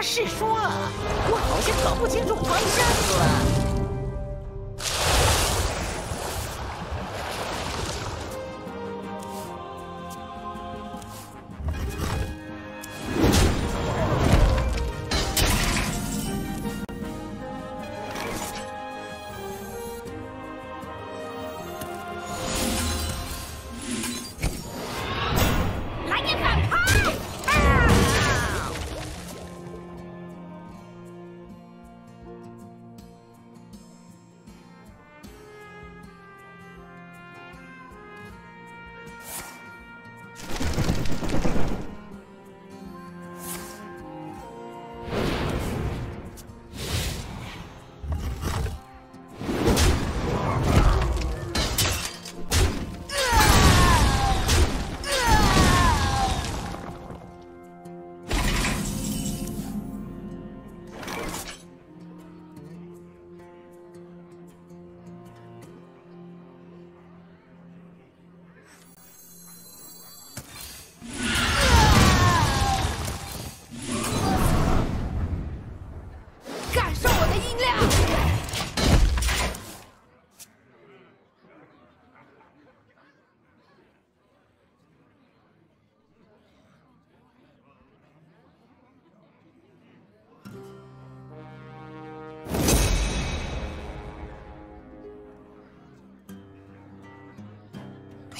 是说，我好像搞不清楚方向了。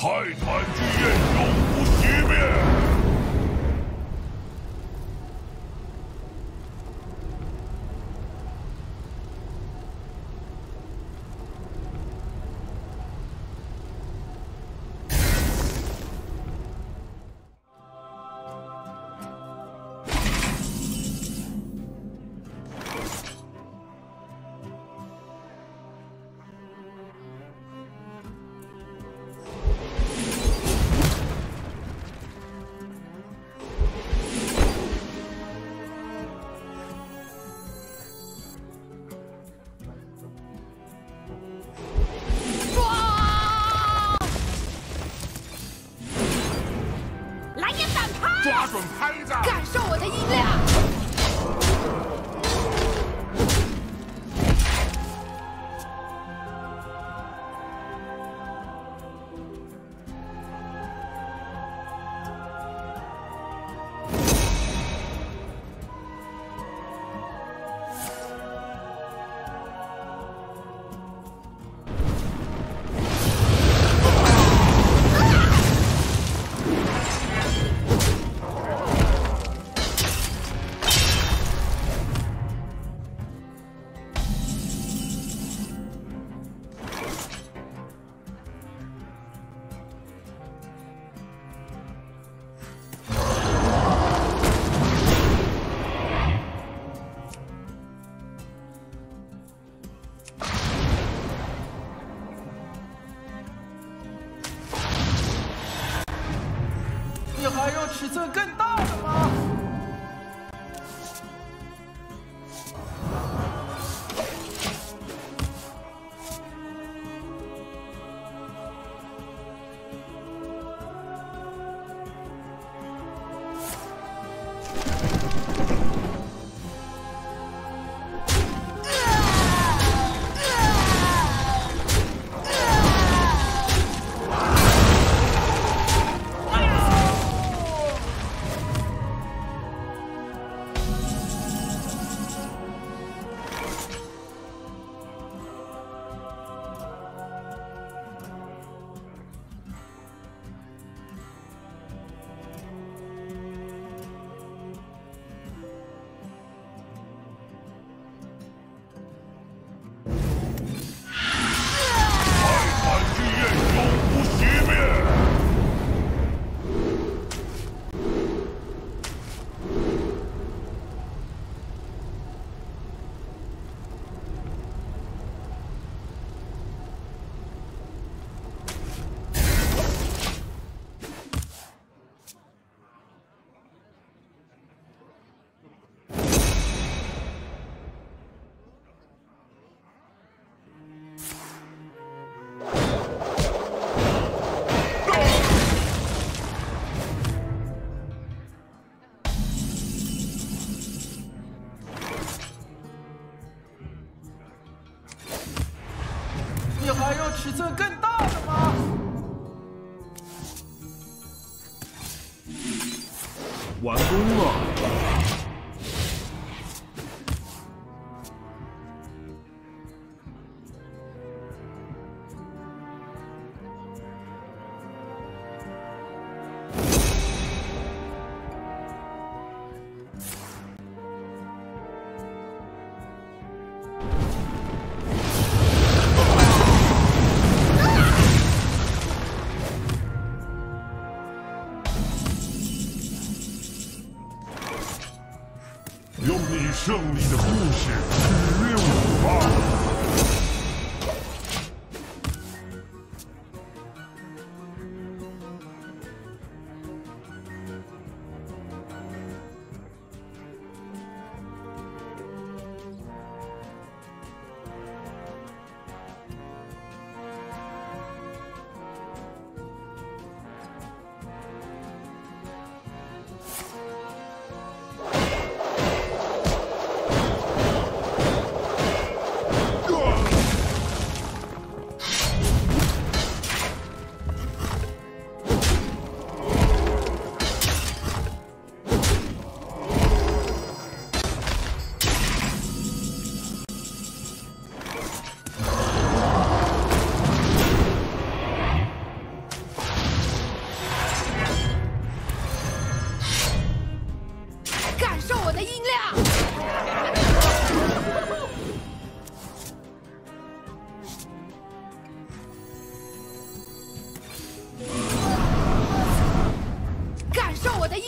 Hide my 尺寸更大的吗？完工了。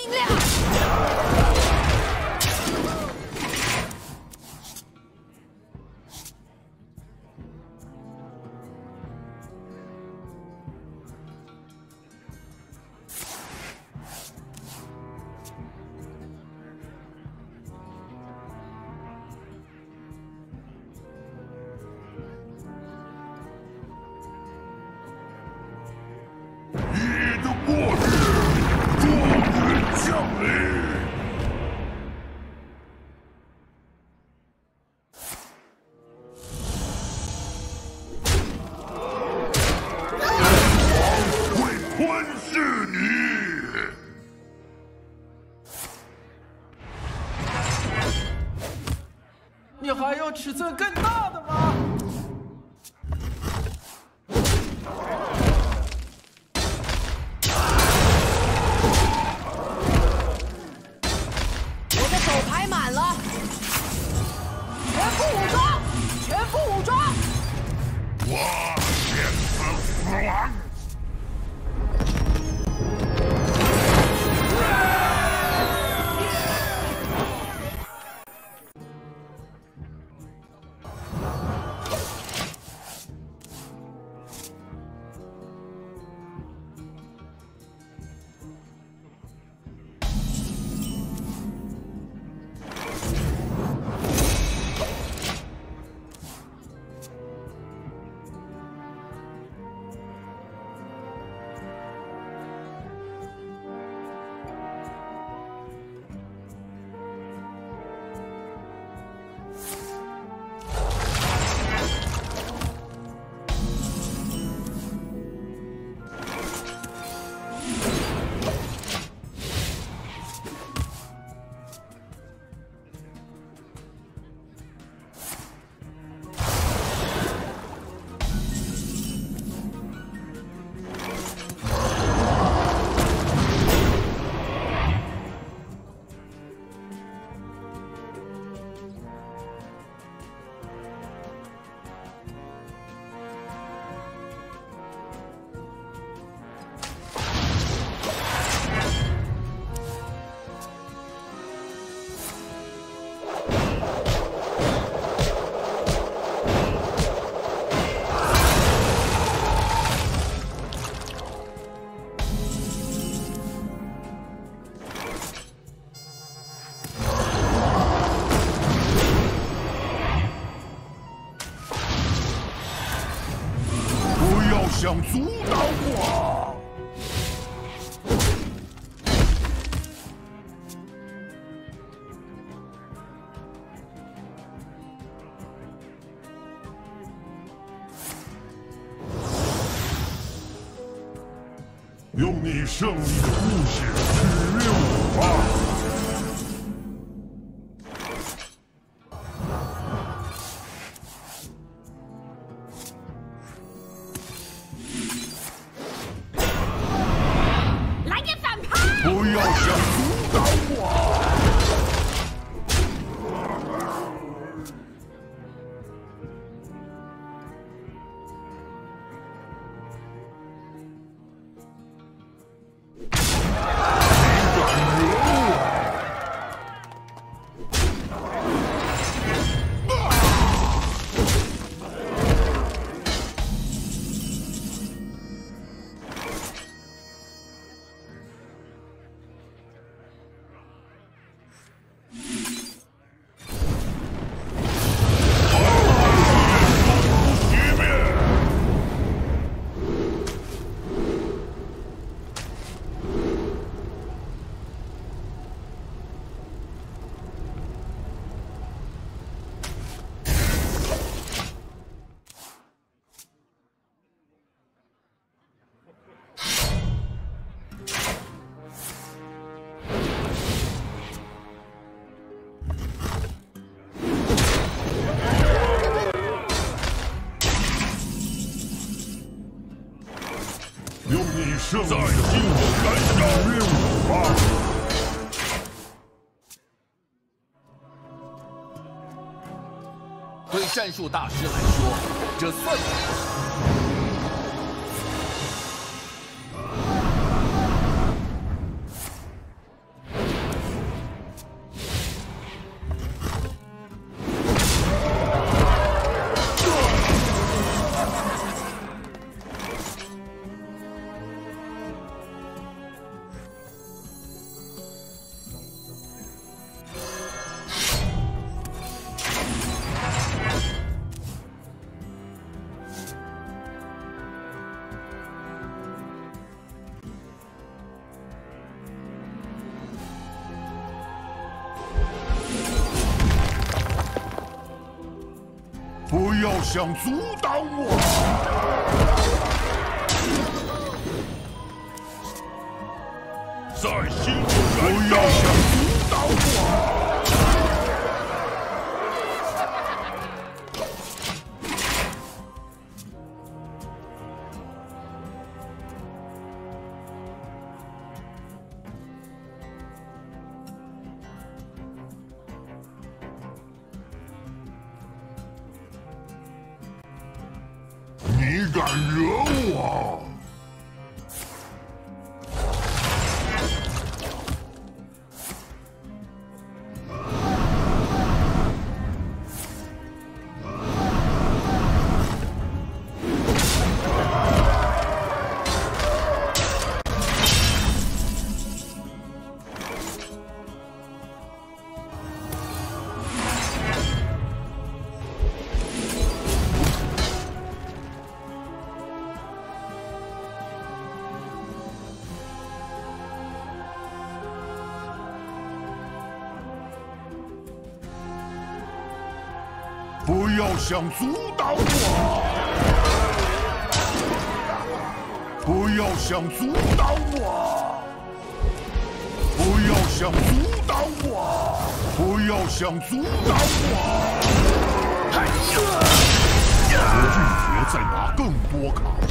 音量。你的末你。你还要尺寸更大的吗？武装，全副武装。我见此死亡。用你胜利的故事取悦我吧！胜利的故事取悦我吧！对战术大师来说，这算什么？要想阻挡我！在心不要敢惹我？不要想阻挡我！不要想阻挡我！不要想阻挡我！不要想阻挡我！我拒绝再拿更多卡牌。